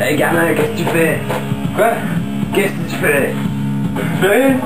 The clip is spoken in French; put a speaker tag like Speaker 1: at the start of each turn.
Speaker 1: Hey gamin, qu'est-ce que tu fais?
Speaker 2: Quoi?
Speaker 1: Qu'est-ce que tu fais?
Speaker 2: Je fais?